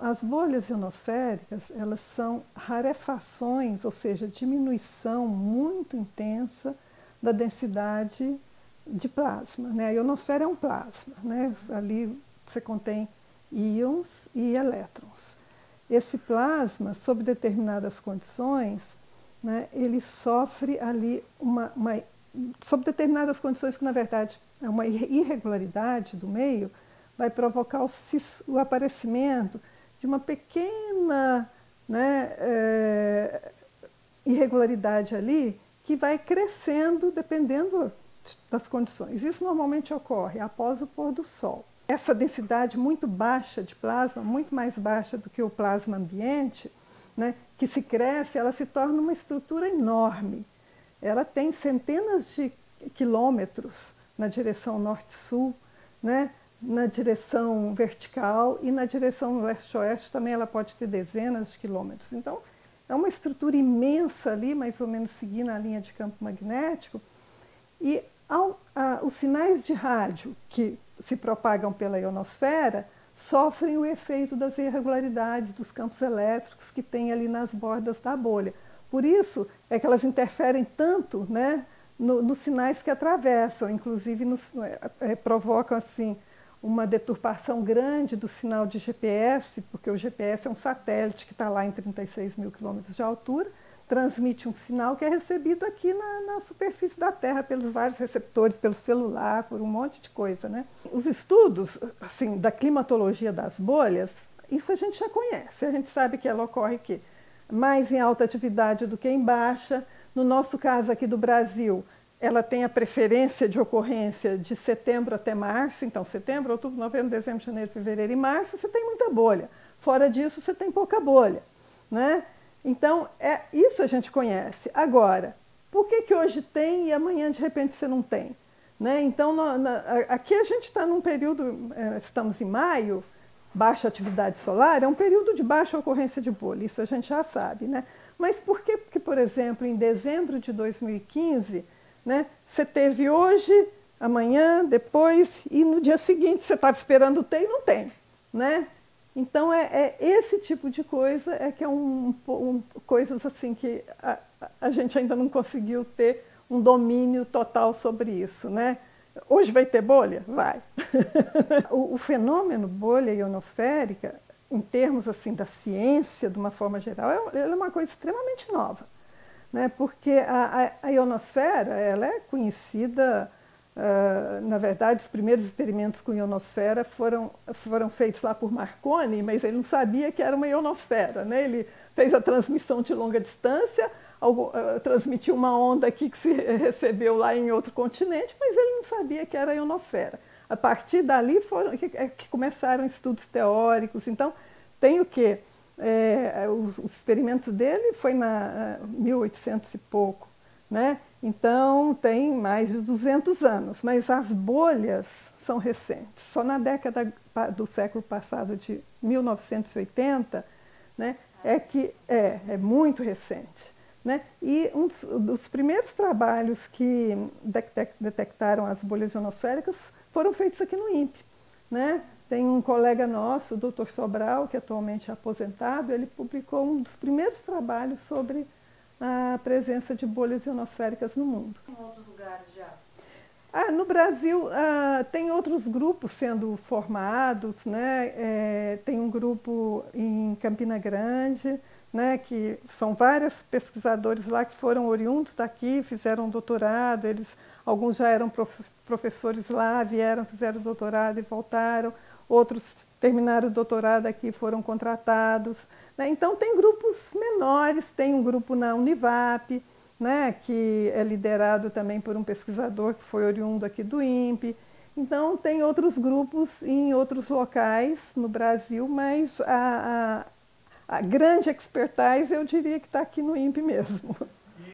As bolhas ionosféricas, elas são rarefações, ou seja, diminuição muito intensa da densidade de plasma. Né? A ionosfera é um plasma, né? ali você contém íons e elétrons. Esse plasma, sob determinadas condições, né, ele sofre ali uma, uma, sob determinadas condições que na verdade é uma irregularidade do meio, vai provocar o, o aparecimento de uma pequena né, é, irregularidade ali que vai crescendo dependendo das condições. Isso normalmente ocorre após o pôr do sol. Essa densidade muito baixa de plasma, muito mais baixa do que o plasma ambiente, né, que se cresce, ela se torna uma estrutura enorme. Ela tem centenas de quilômetros na direção norte-sul, né, na direção vertical e na direção leste-oeste também ela pode ter dezenas de quilômetros. Então, é uma estrutura imensa ali, mais ou menos seguindo a linha de campo magnético, e ao, a, os sinais de rádio que se propagam pela ionosfera sofrem o efeito das irregularidades dos campos elétricos que tem ali nas bordas da bolha. Por isso é que elas interferem tanto né, no, nos sinais que atravessam, inclusive nos, é, provocam assim uma deturpação grande do sinal de GPS, porque o GPS é um satélite que está lá em 36 mil quilômetros de altura, transmite um sinal que é recebido aqui na, na, superfície da Terra pelos vários receptores, pelo celular, por um monte de coisa. Né? Os estudos assim, da climatologia das bolhas, isso a gente já conhece, a gente sabe que ela ocorre aqui, mais em alta atividade do que em baixa. No nosso caso aqui do Brasil, ela tem a preferência de ocorrência de setembro até março, então setembro, outubro, novembro, dezembro, janeiro, fevereiro e março, você tem muita bolha. Fora disso, você tem pouca bolha. Né? Então, é, isso a gente conhece. Agora, por que, que hoje tem e amanhã de repente você não tem? Né? Então, na, aqui a gente está num período, é, estamos em maio, baixa atividade solar, é um período de baixa ocorrência de bolha, isso a gente já sabe. Né? Mas por que, que, por exemplo, em dezembro de 2015, né? Você teve hoje, amanhã, depois e no dia seguinte você estava esperando ter e não tem, né? Então é, é, esse tipo de coisa é que é um, um coisas assim que a, a, gente ainda não conseguiu ter um domínio total sobre isso, né? Hoje vai ter bolha? Vai. o, o, fenômeno bolha ionosférica, em termos assim da ciência, de uma forma geral, é, é uma coisa extremamente nova né? porque a, a, a ionosfera ela é conhecida, uh, na verdade, os primeiros experimentos com ionosfera foram, foram feitos lá por Marconi, mas ele não sabia que era uma ionosfera. Né? Ele fez a transmissão de longa distância, algo, uh, transmitiu uma onda aqui que se recebeu lá em outro continente, mas ele não sabia que era a ionosfera. A partir dali foram que, é que começaram estudos teóricos. Então, tem o quê? É, os, os, experimentos dele foi na 1800 e pouco, né? Então tem mais de 200 anos, mas as bolhas são recentes. Só na década do século passado, de 1980, né, é que é, é muito recente. Né? E um dos, dos primeiros trabalhos que detectaram as bolhas ionosféricas foram feitos aqui no INPE. Né? Tem um colega nosso, o Dr. Sobral, que atualmente é aposentado, ele publicou um dos primeiros trabalhos sobre a presença de bolhas ionosféricas no mundo. Em outros lugares já? Ah, no Brasil ah, tem outros grupos sendo formados, né? É, tem um grupo em Campina Grande, né, que são vários pesquisadores lá que foram oriundos daqui, fizeram doutorado, eles, alguns já eram professores lá, vieram, fizeram doutorado e voltaram outros terminaram o doutorado aqui foram contratados. Né? Então, tem grupos menores, tem um grupo na Univap, né, que é liderado também por um pesquisador que foi oriundo aqui do INPE. Então, tem outros grupos em outros locais no Brasil, mas a, a, a grande expertise eu diria que está aqui no INPE mesmo.